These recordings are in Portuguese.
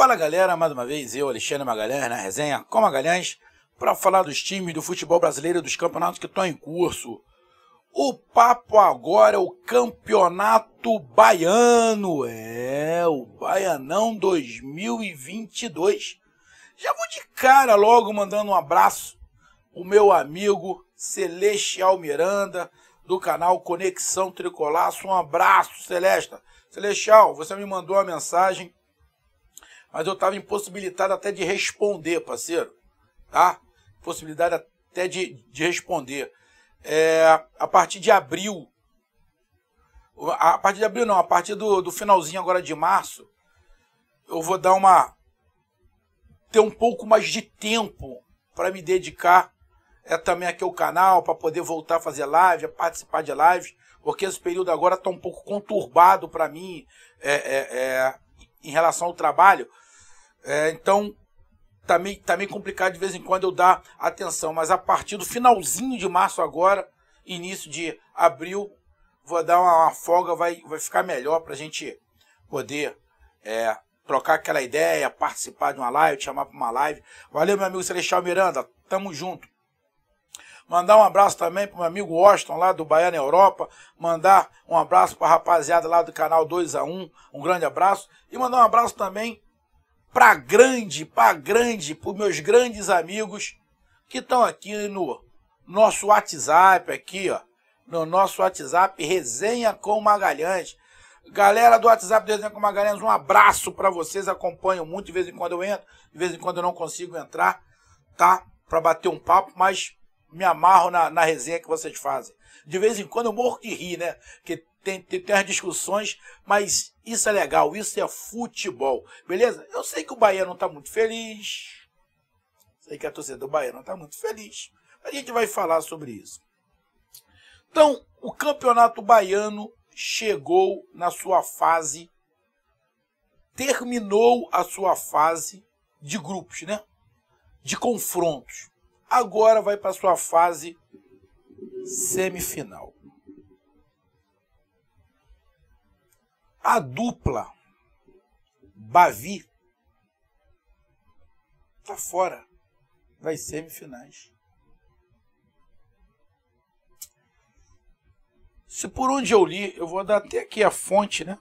Fala galera, mais uma vez eu, Alexandre Magalhães, na resenha com Magalhães, para falar dos times do futebol brasileiro dos campeonatos que estão em curso. O papo agora é o Campeonato Baiano, é, o Baianão 2022. Já vou de cara logo mandando um abraço o meu amigo Celestial Miranda, do canal Conexão Tricolaço. Um abraço, Celesta. Celestial, você me mandou uma mensagem mas eu estava impossibilitado até de responder, parceiro. Tá? Possibilidade até de, de responder. É, a partir de abril, a partir de abril não, a partir do, do finalzinho agora de março, eu vou dar uma. ter um pouco mais de tempo para me dedicar é, também aqui ao canal, para poder voltar a fazer live, a participar de lives, porque esse período agora está um pouco conturbado para mim é, é, é, em relação ao trabalho, é, então, tá meio, tá meio complicado de vez em quando eu dar atenção, mas a partir do finalzinho de março agora, início de abril, vou dar uma, uma folga, vai, vai ficar melhor para a gente poder é, trocar aquela ideia, participar de uma live, chamar para uma live. Valeu, meu amigo Celestial Miranda, tamo junto. Mandar um abraço também para meu amigo Washington, lá do Baiana Europa. Mandar um abraço para a rapaziada lá do canal 2 a 1 Um grande abraço. E mandar um abraço também para grande, para grande, para meus grandes amigos que estão aqui no nosso WhatsApp, aqui, ó, no nosso WhatsApp Resenha com Magalhães. Galera do WhatsApp do Resenha com Magalhães, um abraço para vocês, acompanham muito, de vez em quando eu entro, de vez em quando eu não consigo entrar, tá? Para bater um papo, mas me amarro na, na resenha que vocês fazem. De vez em quando eu morro de rir, né? Que tem, tem, tem as discussões, mas isso é legal, isso é futebol, beleza? Eu sei que o Bahia não está muito feliz, sei que a torcida do Bahia não está muito feliz, a gente vai falar sobre isso. Então, o campeonato baiano chegou na sua fase, terminou a sua fase de grupos, né? De confrontos. Agora vai para sua fase semifinal. A dupla Bavi tá fora das semifinais. Se por onde eu li, eu vou dar até aqui a fonte, né?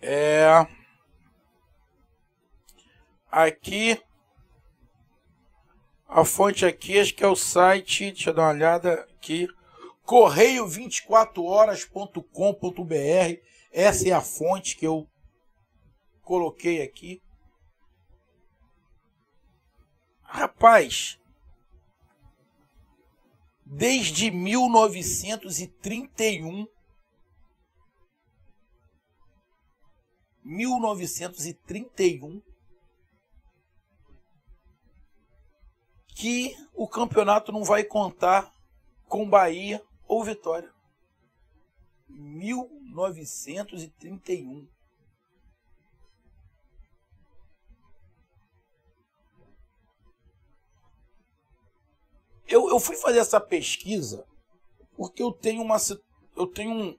É aqui a fonte aqui, acho que é o site, deixa eu dar uma olhada aqui correio24horas.com.br. Essa é a fonte que eu coloquei aqui. Rapaz, desde 1931 1931 que o campeonato não vai contar com Bahia ou Vitória. 1931. Eu, eu fui fazer essa pesquisa porque eu tenho uma, eu tenho um,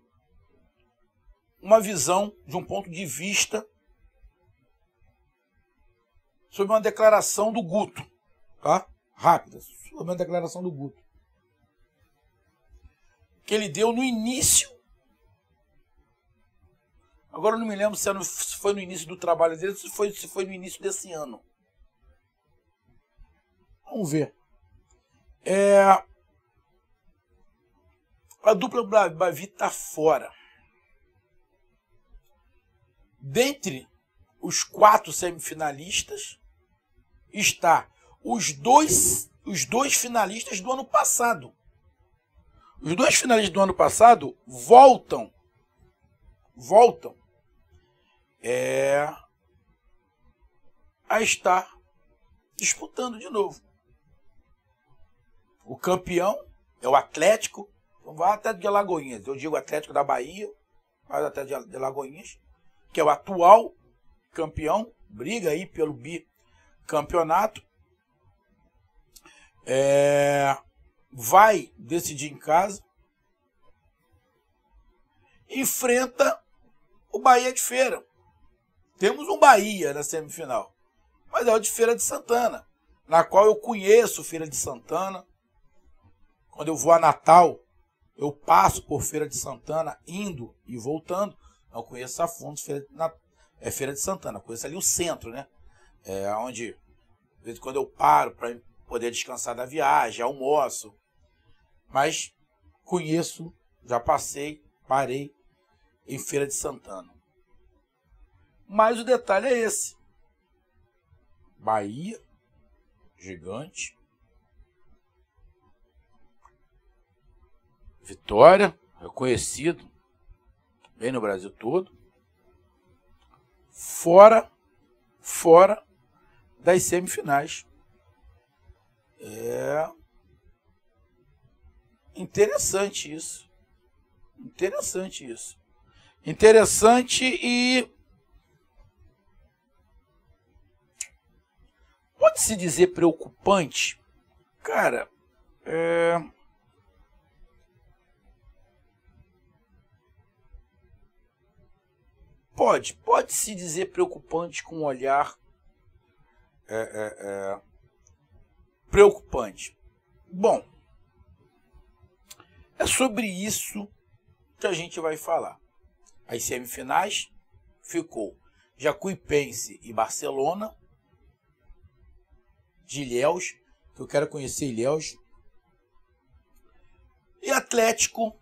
uma visão de um ponto de vista sobre uma declaração do Guto, tá? Rápida, sobre uma declaração do Guto que ele deu no início. Agora eu não me lembro se foi no início do trabalho dele, se foi, se foi no início desse ano. Vamos ver. É, a dupla Bavi está fora. Dentre os quatro semifinalistas está os dois, os dois finalistas do ano passado. Os dois finalistas do ano passado voltam, voltam. É, a estar disputando de novo. O campeão é o Atlético, vamos vai até de Alagoinhas, eu digo Atlético da Bahia, mas até de Alagoinhas, que é o atual campeão, briga aí pelo bicampeonato. É, vai decidir em casa, enfrenta o Bahia de Feira, temos um Bahia na semifinal, mas é o de Feira de Santana, na qual eu conheço Feira de Santana. Quando eu vou a Natal, eu passo por Feira de Santana, indo e voltando. Não conheço a fundo Feira, na, é Feira de Santana, conheço ali o centro, né? É onde, de vez em quando, eu paro para poder descansar da viagem, almoço. Mas conheço, já passei, parei em Feira de Santana. Mas o detalhe é esse. Bahia, gigante. Vitória, reconhecido, bem no Brasil todo. Fora, fora das semifinais. É interessante isso. Interessante isso. Interessante e pode-se dizer preocupante? Cara, é... Pode, pode se dizer preocupante com um olhar é, é, é, preocupante. Bom, é sobre isso que a gente vai falar. As semifinais ficou Jacuipense e Barcelona, de Ilhéus, que eu quero conhecer Ilhéus, e Atlético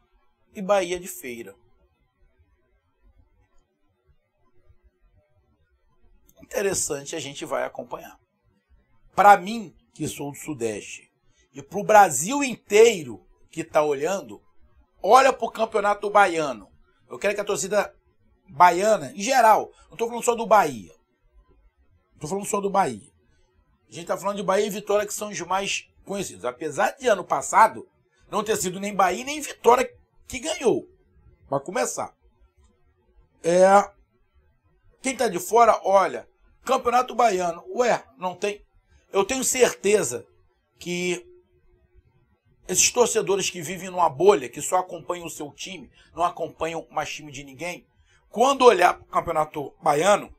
e Bahia de Feira. Interessante, a gente vai acompanhar. Para mim, que sou do Sudeste, e para o Brasil inteiro que está olhando, olha para o campeonato baiano. Eu quero que a torcida baiana, em geral, não estou falando só do Bahia. Não estou falando só do Bahia. A gente está falando de Bahia e Vitória, que são os mais conhecidos. Apesar de ano passado não ter sido nem Bahia nem Vitória que ganhou. Para começar. É, quem está de fora, olha, Campeonato Baiano. Ué, não tem. Eu tenho certeza que esses torcedores que vivem numa bolha, que só acompanham o seu time, não acompanham mais time de ninguém, quando olhar para o Campeonato Baiano,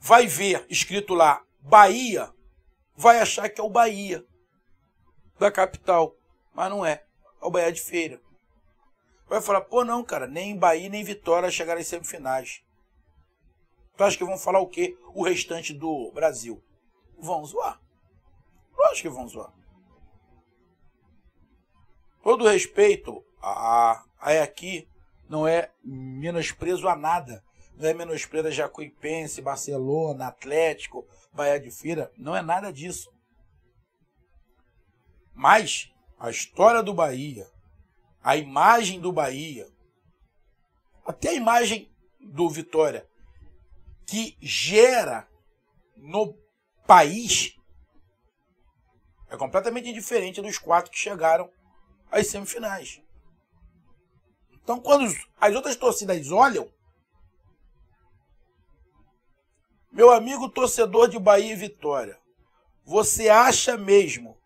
vai ver escrito lá Bahia, vai achar que é o Bahia da capital, mas não é. É o Bahia de Feira. Vai falar, pô, não, cara, nem Bahia nem Vitória chegaram às semifinais. Tu acha que vão falar o quê? O restante do Brasil? Vão zoar. Lógico que vão zoar. Todo respeito a, a aqui não é menosprezo a nada. Não é menosprezo a Jacuipense, Barcelona, Atlético, Bahia de Feira, não é nada disso. Mas a história do Bahia, a imagem do Bahia, até a imagem do Vitória, que gera no país, é completamente diferente dos quatro que chegaram às semifinais. Então, quando as outras torcidas olham, Meu amigo torcedor de Bahia e Vitória, você acha mesmo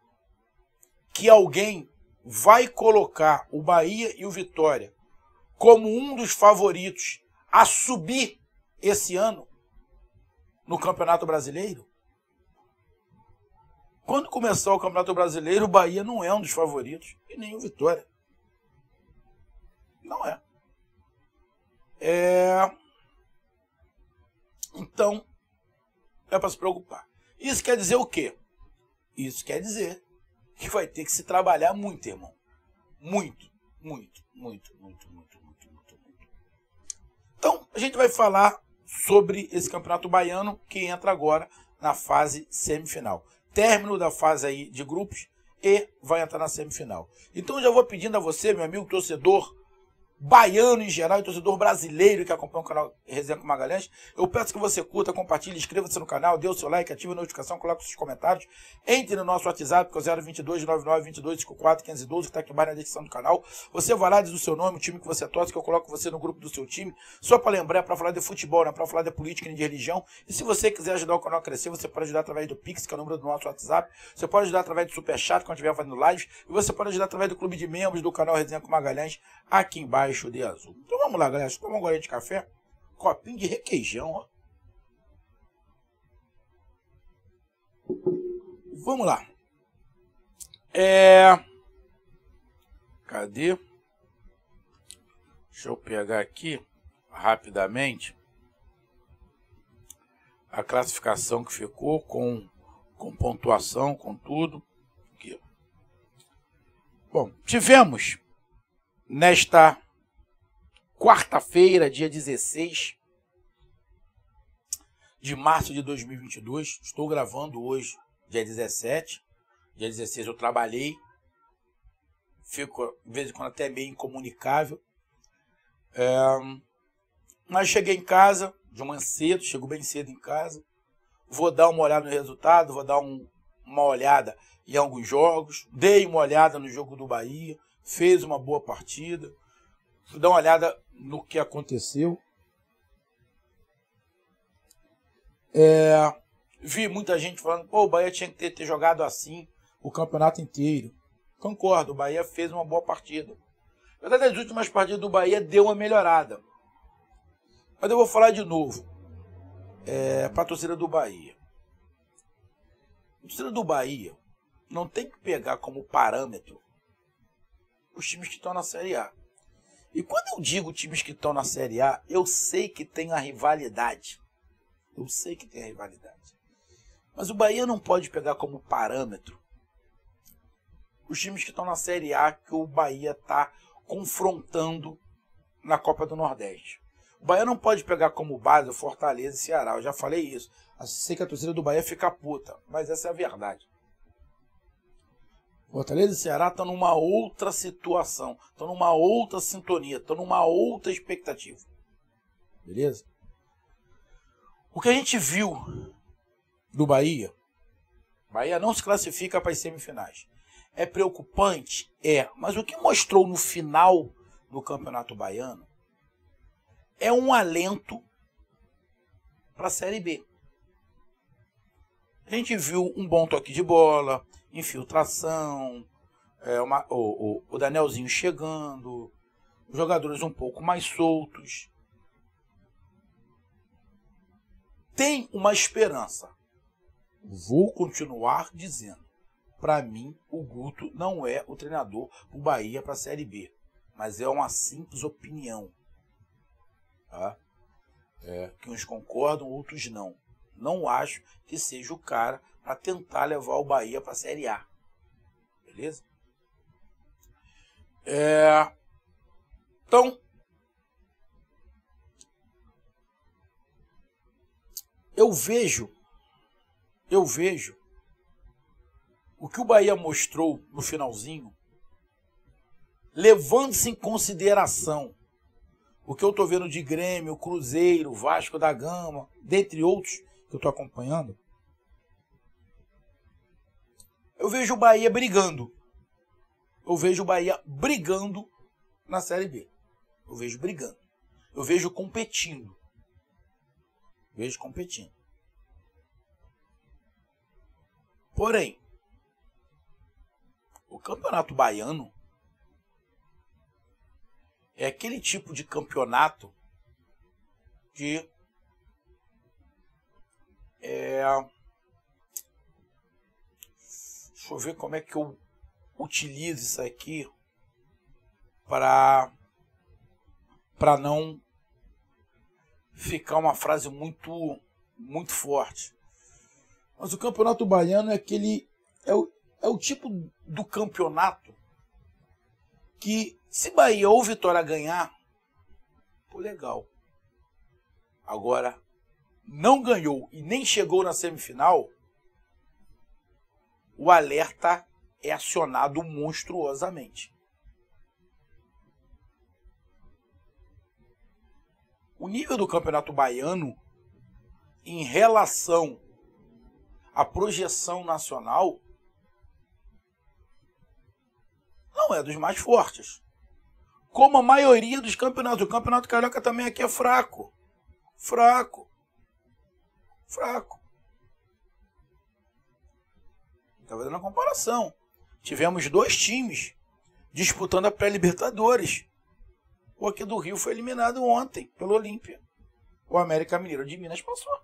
que alguém vai colocar o Bahia e o Vitória como um dos favoritos a subir esse ano no Campeonato Brasileiro? Quando começar o Campeonato Brasileiro, o Bahia não é um dos favoritos e nem o Vitória. Não é. É. Então, é para se preocupar. Isso quer dizer o quê? Isso quer dizer que vai ter que se trabalhar muito, irmão. Muito, muito, muito, muito, muito, muito, muito, muito. Então, a gente vai falar sobre esse campeonato baiano que entra agora na fase semifinal. Término da fase aí de grupos e vai entrar na semifinal. Então, já vou pedindo a você, meu amigo torcedor, baiano em geral e torcedor brasileiro que acompanha o canal Resenha com Magalhães. Eu peço que você curta, compartilhe, inscreva-se no canal, dê o seu like, ative a notificação, coloque os seus comentários. Entre no nosso WhatsApp, que é o 022 99 22 54 512, que está aqui embaixo na descrição do canal. Você vai lá, diz o seu nome, o time que você torce, que eu coloco você no grupo do seu time. Só para lembrar, é para falar de futebol, não é para falar de política nem de religião. E se você quiser ajudar o canal a crescer, você pode ajudar através do Pix, que é o número do nosso WhatsApp. Você pode ajudar através do Superchat, quando estiver fazendo lives. E você pode ajudar através do clube de membros do canal Resenha com Magalhães, aqui embaixo Rancho de Azul. Então vamos lá, galera. Deixa eu tomar um golinho de café. Copinho de requeijão, ó. Vamos lá. É... Cadê? Deixa eu pegar aqui rapidamente a classificação que ficou com, com pontuação, com tudo. Aqui. Bom, tivemos nesta quarta-feira, dia 16 de março de 2022, estou gravando hoje, dia 17. Dia 16 eu trabalhei, fico de vez em quando até meio incomunicável. É, mas cheguei em casa, de manhã cedo, chego bem cedo em casa. Vou dar uma olhada no resultado, vou dar um, uma olhada em alguns jogos. Dei uma olhada no jogo do Bahia, fez uma boa partida. Vou dar uma olhada no que aconteceu. É, vi muita gente falando, pô, o Bahia tinha que ter, ter jogado assim o campeonato inteiro. Concordo, o Bahia fez uma boa partida. Na verdade, as últimas partidas do Bahia deu uma melhorada. Mas eu vou falar de novo. É, para a torcida do Bahia. A torcida do Bahia não tem que pegar como parâmetro os times que estão na Série A. E quando eu digo times que estão na Série A, eu sei que tem a rivalidade. Eu sei que tem a rivalidade. Mas o Bahia não pode pegar como parâmetro os times que estão na Série A que o Bahia está confrontando na Copa do Nordeste. O Bahia não pode pegar como base o Fortaleza e Ceará. Eu já falei isso. Sei que a torcida do Bahia fica puta, mas essa é a verdade. Fortaleza e Ceará estão numa outra situação, estão numa outra sintonia, estão numa outra expectativa. Beleza? O que a gente viu do Bahia, Bahia não se classifica para as semifinais. É preocupante? É. Mas o que mostrou no final do Campeonato Baiano é um alento para a Série B. A gente viu um bom toque de bola, infiltração, é, uma, o, o, o Danielzinho chegando, jogadores um pouco mais soltos. Tem uma esperança. Vou continuar dizendo. Para mim, o Guto não é o treinador para o Bahia para a Série B. Mas é uma simples opinião. Tá? É, que uns concordam, outros não. Não acho que seja o cara para tentar levar o Bahia para a Série A. Beleza? É, então, eu vejo, eu vejo o que o Bahia mostrou no finalzinho, levando-se em consideração o que eu estou vendo de Grêmio, Cruzeiro, Vasco da Gama, dentre outros que eu estou acompanhando, eu vejo o Bahia brigando. Eu vejo o Bahia brigando na Série B. Eu vejo brigando. Eu vejo competindo. Vejo competindo. Porém, o Campeonato Baiano é aquele tipo de campeonato que é, deixa eu ver como é que eu utilizo isso aqui para para não ficar uma frase muito muito forte. Mas o campeonato baiano é aquele é o, é o tipo do campeonato que se Bahia ou Vitória ganhar, pô, legal. Agora, não ganhou e nem chegou na semifinal, o alerta é acionado monstruosamente. O nível do Campeonato Baiano em relação à projeção nacional não é dos mais fortes como a maioria dos campeonatos. O campeonato carioca também aqui é fraco. Fraco. Fraco. Está fazendo a comparação. Tivemos dois times disputando a pré-Libertadores. O aqui do Rio foi eliminado ontem pelo Olímpia. O América Mineiro de Minas passou.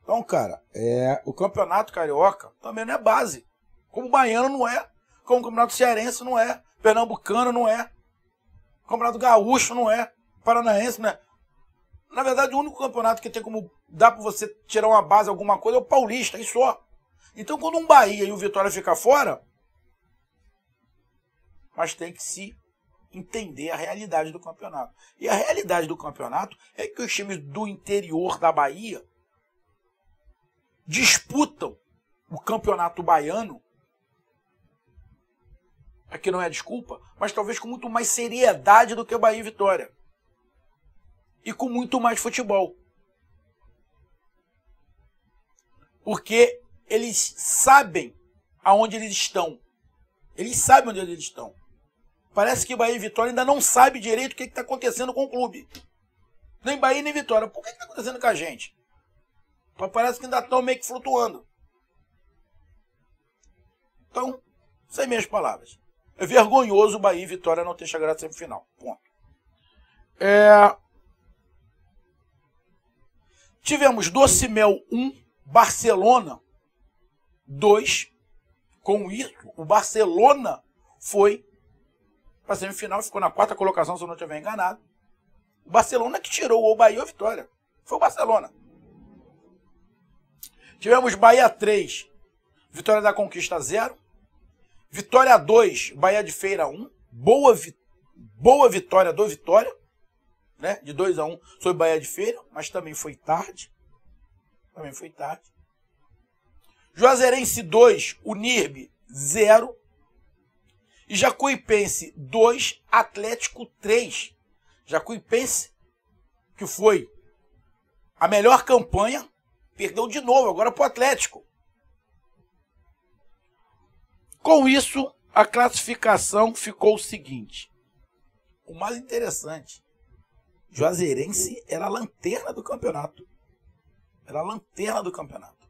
Então, cara, é, o campeonato carioca também não é base. Como o baiano não é, como o campeonato cearense não é, pernambucano não é, o campeonato gaúcho não é, paranaense não é. Na verdade, o único campeonato que tem como dá para você tirar uma base, alguma coisa, é o paulista, e só. Então, quando um Bahia e o Vitória ficar fora, mas tem que se entender a realidade do campeonato. E a realidade do campeonato é que os times do interior da Bahia disputam o campeonato baiano. Aqui não é desculpa, mas talvez com muito mais seriedade do que o Bahia e Vitória. E com muito mais futebol. Porque eles sabem aonde eles estão. Eles sabem onde eles estão. Parece que Bahia e Vitória ainda não sabe direito o que está acontecendo com o clube. Nem Bahia nem Vitória. Por que está acontecendo com a gente? Parece que ainda estão meio que flutuando. Então, sem minhas palavras. É vergonhoso o Bahia e Vitória não ter chegado à semifinal. Ponto. É... Tivemos Doce Mel 1, Barcelona 2. Com isso, o Barcelona foi para a semifinal, ficou na quarta colocação, se eu não estiver enganado. O Barcelona que tirou o Bahia a vitória. Foi o Barcelona. Tivemos Bahia 3, Vitória da Conquista 0. Vitória 2, Bahia de Feira 1. Boa, vi boa vitória do Vitória. Né? De 2 a 1 sobre Bahia de Feira, mas também foi tarde. Também foi tarde. Juazeirense 2, Unirbe 0. E Jacuipense 2, Atlético 3. Jacuipense, que foi a melhor campanha, perdeu de novo, agora para o Atlético. Com isso, a classificação ficou o seguinte. O mais interessante, Juazeirense era a lanterna do campeonato. Era a lanterna do campeonato.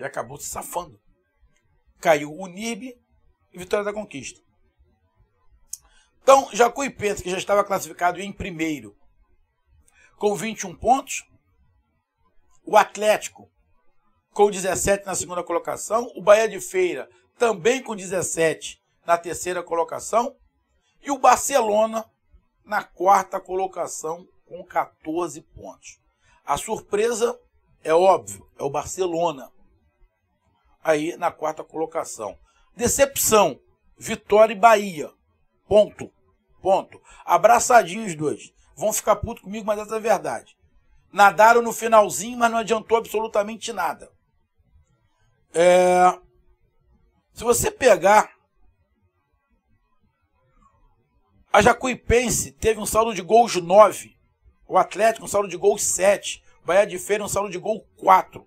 E acabou se safando caiu o NIB e Vitória da Conquista. Então, Jacuipense, que já estava classificado em primeiro, com 21 pontos. O Atlético, com 17 na segunda colocação. O Bahia de Feira, também com 17 na terceira colocação. E o Barcelona, na quarta colocação, com 14 pontos. A surpresa é óbvio, é o Barcelona aí na quarta colocação. Decepção, Vitória e Bahia. Ponto. Ponto. Abraçadinhos os dois. Vão ficar putos comigo, mas essa é a verdade. Nadaram no finalzinho, mas não adiantou absolutamente nada. É... Se você pegar. A Jacuipense teve um saldo de gols 9. O Atlético um saldo de gols 7. O Bahia de Feira um saldo de gol 4.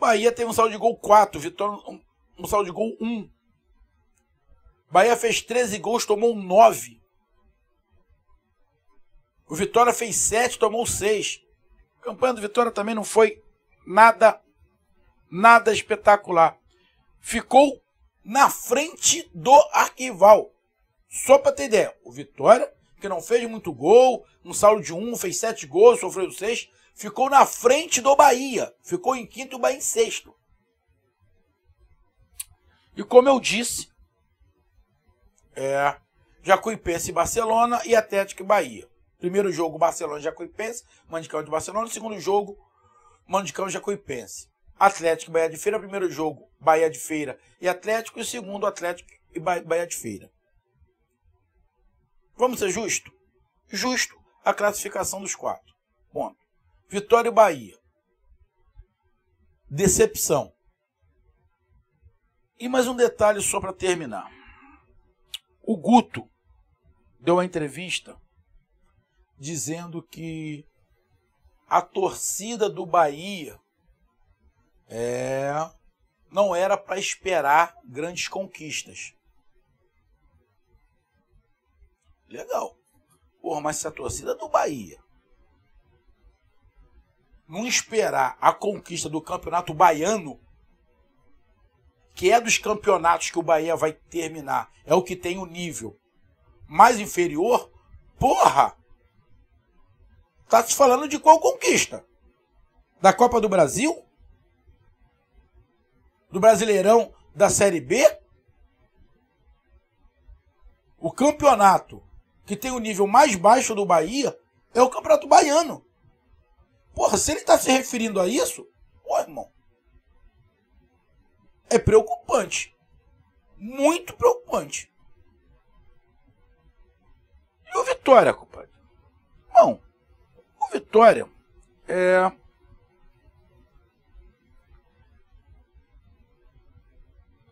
Bahia teve um saldo de gol 4, Vitória um, um saldo de gol 1. Bahia fez 13 gols, tomou 9. O Vitória fez 7, tomou 6. A campanha do Vitória também não foi nada, nada espetacular. Ficou na frente do Arquival. Só para ter ideia, o Vitória, que não fez muito gol, um saldo de 1, fez 7 gols, sofreu 6, ficou na frente do Bahia. Ficou em quinto e o Bahia em sexto. E como eu disse, é Jacuipense e Barcelona e Atlético e Bahia. Primeiro jogo, Barcelona e Jacuipense, Mandicão de Barcelona. Segundo jogo, Mandicão e Jacuipense. Atlético e Bahia de Feira. Primeiro jogo, Bahia de Feira e Atlético. E segundo, Atlético e Bahia de Feira. Vamos ser justo? Justo a classificação dos quatro. Ponto. Vitória e Bahia. Decepção. E mais um detalhe só para terminar. O Guto deu uma entrevista dizendo que a torcida do Bahia é, não era para esperar grandes conquistas. Legal. Porra, mas se a torcida do Bahia não esperar a conquista do campeonato baiano, que é dos campeonatos que o Bahia vai terminar, é o que tem o nível mais inferior, porra! Tá se falando de qual conquista? Da Copa do Brasil? Do Brasileirão da Série B? O campeonato que tem o nível mais baixo do Bahia é o Campeonato Baiano. Porra, se ele está se referindo a isso, pô, irmão, é preocupante. Muito preocupante. E o Vitória, compadre? Não. O Vitória é.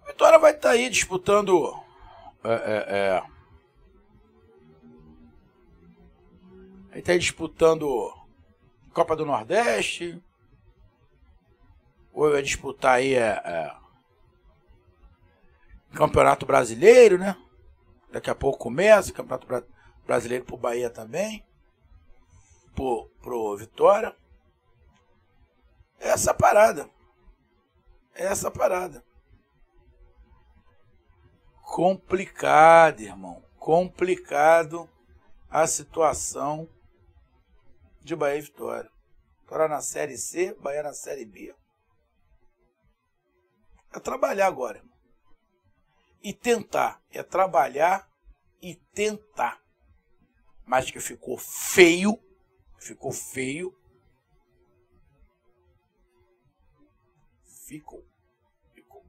O Vitória vai estar tá aí disputando. É, é, é... Ele está disputando Copa do Nordeste. Ou vai disputar aí é, é, Campeonato Brasileiro, né? Daqui a pouco começa, Campeonato Brasileiro brasileiro pro Bahia também, pro, pro Vitória. Essa parada. Essa parada. Complicado, irmão. Complicado a situação de Bahia e Vitória. Vitória na Série C, Bahia na Série B. É trabalhar agora, irmão. E tentar. É trabalhar e tentar mas que ficou feio, ficou feio. Ficou, ficou.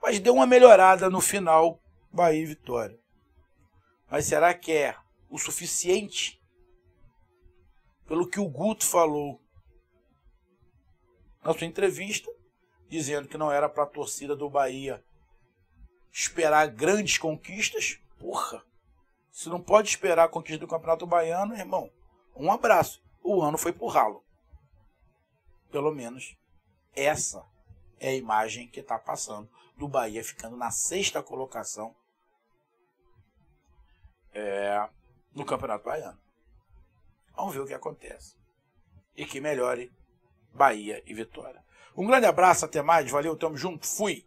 Mas deu uma melhorada no final, Bahia e Vitória. Mas será que é o suficiente? Pelo que o Guto falou na sua entrevista, dizendo que não era para a torcida do Bahia esperar grandes conquistas. Porra, se não pode esperar a conquista do Campeonato Baiano, irmão, um abraço. O ano foi pro ralo. Pelo menos essa é a imagem que está passando do Bahia ficando na sexta colocação é, no Campeonato Baiano. Vamos ver o que acontece. E que melhore Bahia e Vitória. Um grande abraço, até mais, valeu, tamo junto, fui!